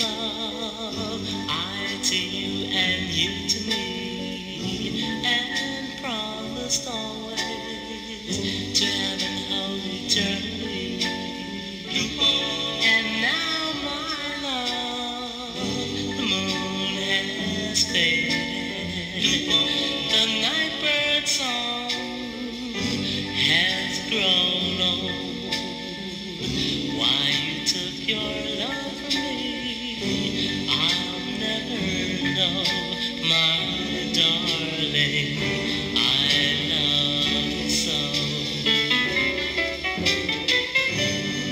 love. I to you and you to me, and promised always to heaven how eternally. And now, my love, the moon has faded. The night bird song you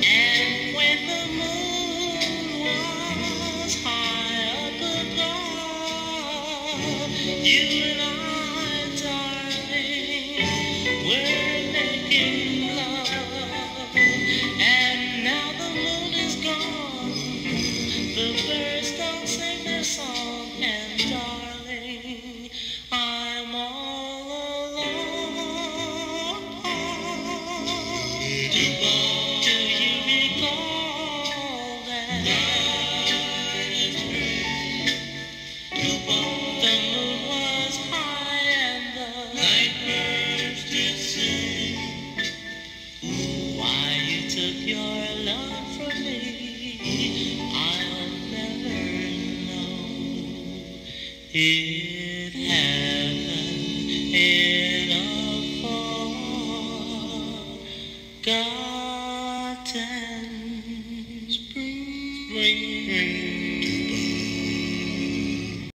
and when the moon was high up above, you and I, darling, were making took your love from me, I'll never know. It happened in a forgotten spring.